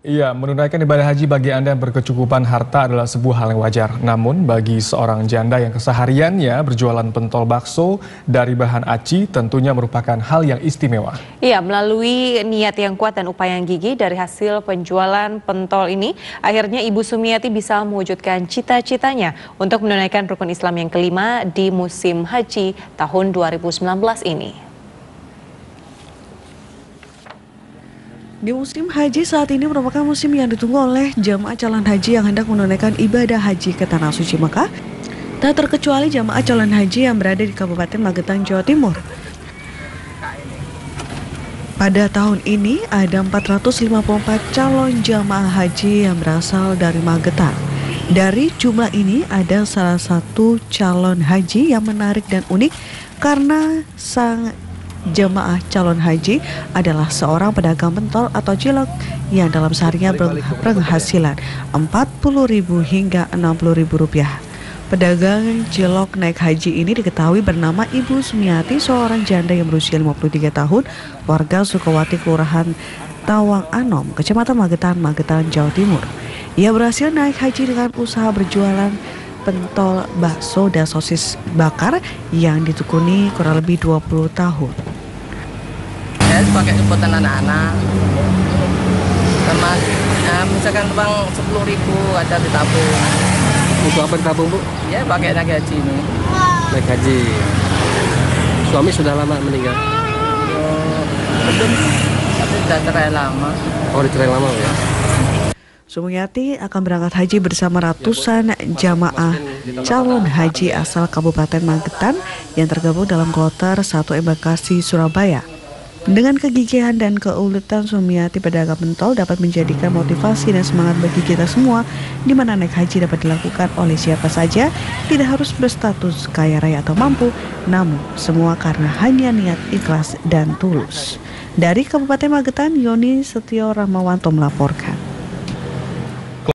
Iya, menunaikan ibadah haji bagi Anda yang berkecukupan harta adalah sebuah hal yang wajar. Namun, bagi seorang janda yang kesehariannya berjualan pentol bakso dari bahan aci tentunya merupakan hal yang istimewa. Iya, melalui niat yang kuat dan upaya yang gigih dari hasil penjualan pentol ini, akhirnya Ibu Sumiati bisa mewujudkan cita-citanya untuk menunaikan rukun Islam yang kelima di musim haji tahun 2019 ini. Di musim haji saat ini merupakan musim yang ditunggu oleh jamaah calon haji yang hendak menunaikan ibadah haji ke Tanah Suci Mekah. Tak terkecuali jamaah calon haji yang berada di Kabupaten Magetan, Jawa Timur. Pada tahun ini ada 454 calon jamaah haji yang berasal dari Magetan. Dari jumlah ini ada salah satu calon haji yang menarik dan unik karena sang jemaah calon haji adalah seorang pedagang pentol atau cilok yang dalam seharinya berpenghasilan 40.000 hingga 60.000 rupiah. Pedagang cilok naik haji ini diketahui bernama Ibu Sumiati, seorang janda yang berusia 53 tahun, warga Sukawati, Kelurahan Tawang Anom, Kecamatan Magetan, Magetan, Jawa Timur. Ia berhasil naik haji dengan usaha berjualan pentol bakso dan sosis bakar yang ditekuni kurang lebih 20 tahun saya pakai jemputan anak-anak sama ya, misalkan uang sepuluh ribu ada ditabung untuk apa ditabung bu? ya pakai naik haji ini naik haji suami sudah lama meninggal? Oh, belum tapi sudah cerai lama oh cerai lama ya? Sumiati akan berangkat haji bersama ratusan jamaah calon haji asal Kabupaten Magetan yang tergabung dalam kloter satu embarkasi Surabaya. Dengan kegigihan dan keuletan Sumiati pedagang pentol dapat menjadikan motivasi dan semangat bagi kita semua di mana naik haji dapat dilakukan oleh siapa saja, tidak harus berstatus kaya raya atau mampu, namun semua karena hanya niat ikhlas dan tulus. Dari Kabupaten Magetan, Yoni Setio Rahmawanto melaporkan.